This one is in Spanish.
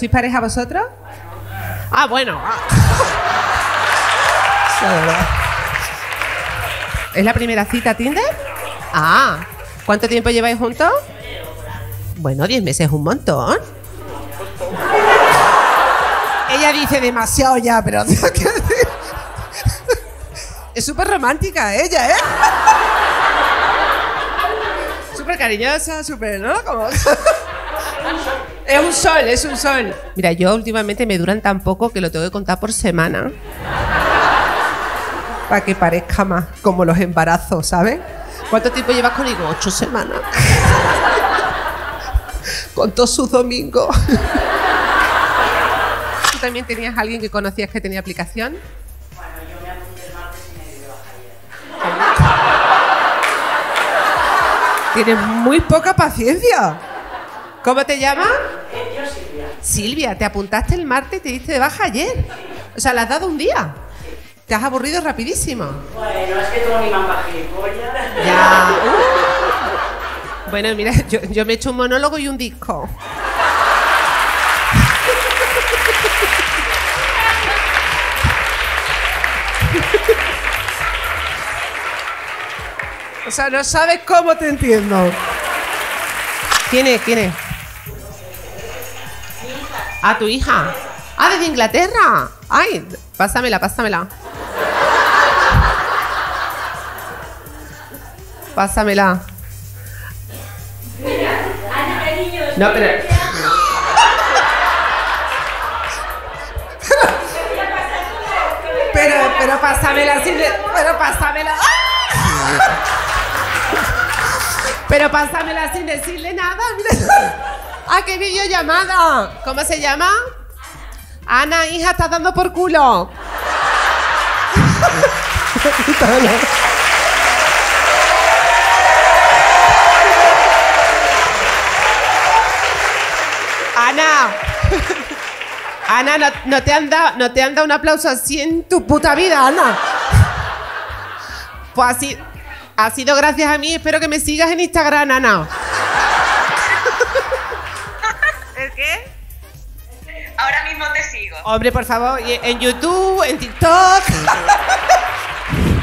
¿Sois pareja vosotros? Ah, bueno. ah. ¿Es la primera cita Tinder? Ah, ¿cuánto tiempo lleváis juntos? Bueno, 10 meses es un montón. Ella dice demasiado ya, pero es súper romántica ella, ¿eh? Súper cariñosa, súper, ¿no? Como... Es un sol, es un sol. Mira, yo últimamente me duran tan poco que lo tengo que contar por semana. Para que parezca más como los embarazos, ¿sabes? ¿Cuánto tiempo llevas conmigo? Ocho semanas. Con todos sus domingos. ¿Tú también tenías a alguien que conocías que tenía aplicación? Tienes muy poca paciencia. ¿Cómo te llamas? Yo, Silvia. Silvia, te apuntaste el martes y te diste de baja ayer. O sea, le has dado un día. Te has aburrido rapidísimo. Bueno, es que tú ni mamá gilipollas. Ya. Bueno, mira, yo, yo me he hecho un monólogo y un disco. O sea, no sabes cómo te entiendo. ¿Quién es? ¿Quién es? Ah, tu hija. Ah, desde Inglaterra. Ay, pásamela, pásamela. Pásamela. No, pero. Pero, pero pásamela de- Pero pásamela. Pero pásamela sin decirle nada. mira. ¡Ah, qué videollamada! ¿Cómo se llama? Ana, hija, estás dando por culo. Ana. Ana, no, te han dado, no te han dado un aplauso así en tu puta vida, Ana. Pues ha sido gracias a mí. Espero que me sigas en Instagram, Ana. Hombre, por favor, en YouTube, en TikTok.